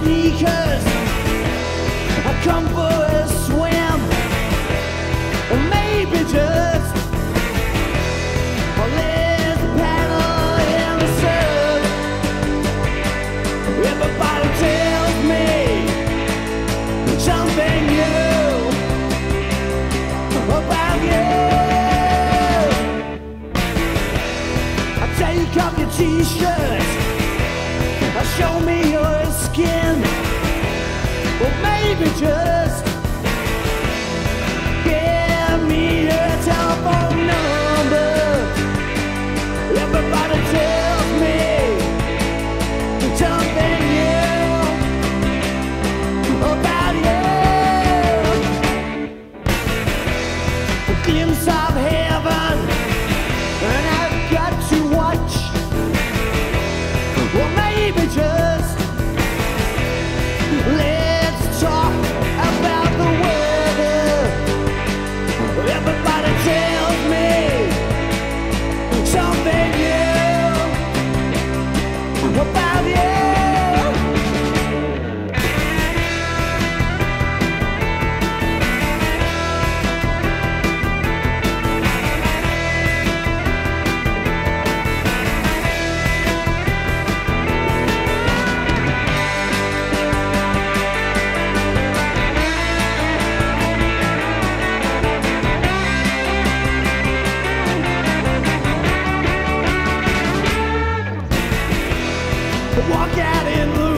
sneakers. I come for a swim, or maybe just a little paddle in the surf. Everybody tells me something new about you. I take off your t-shirt. walk out in the